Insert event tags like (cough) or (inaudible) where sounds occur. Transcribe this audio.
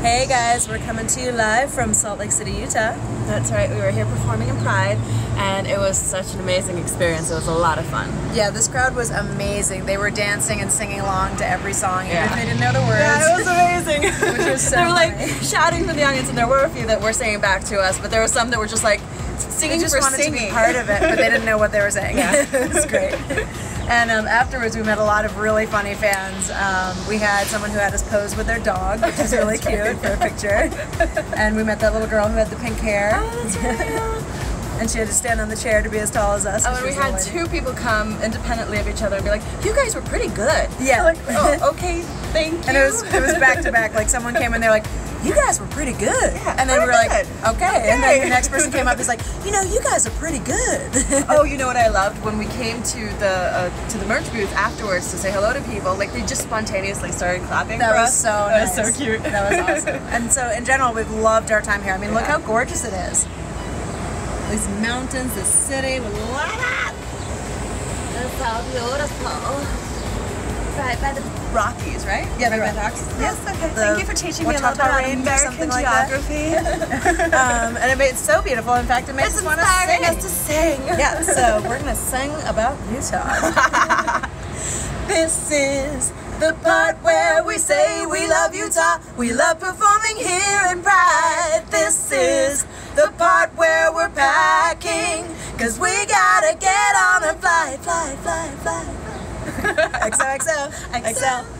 Hey guys, we're coming to you live from Salt Lake City, Utah. That's right. We were here performing in Pride, and it was such an amazing experience. It was a lot of fun. Yeah, this crowd was amazing. They were dancing and singing along to every song, even if they didn't know the words. Yeah, it was amazing. (laughs) Which was so they were like funny. shouting from the audience, and there were a few that were saying back to us, but there were some that were just like they singing just for wanted singing. to be part of it, but they didn't know what they were saying. (laughs) Yeah. it was great. (laughs) And um, afterwards, we met a lot of really funny fans. Um, we had someone who had us pose with their dog, which was (laughs) really cute for a picture. And we met that little girl who had the pink hair. Oh, that's right. And she had to stand on the chair to be as tall as us. Oh, and we had two people come independently of each other and be like, "You guys were pretty good." Yeah. Like, oh, (laughs) okay, thank you. And it was it was back to (laughs) back. Like someone came and they're like, "You guys were pretty good," Yeah, and then we were pretty like, good. okay. And then the next person came up and was like, "You know, you guys are pretty good." (laughs) oh, you know what I loved when we came to the uh, to the merch booth afterwards to say hello to people. Like they just spontaneously started clapping That for was us. so That nice. was so cute. That was awesome. And so in general, we've loved our time here. I mean, look how gorgeous it is. These mountains, this city, we love it. It's so beautiful. Right by the Rockies, right? Yeah, right the by the Rockies. Yes, okay. the Thank you for teaching me a little about American something like geography. (laughs) Um, and it made it so beautiful. In fact, it makes it's us want to sing. us to sing. (laughs) yeah, so we're gonna sing about Utah. (laughs) this is the part where we say we love Utah. We love performing here in Pride. This is gotta get on a fly, fly, fly, fly. (laughs) XOXO, XELLE.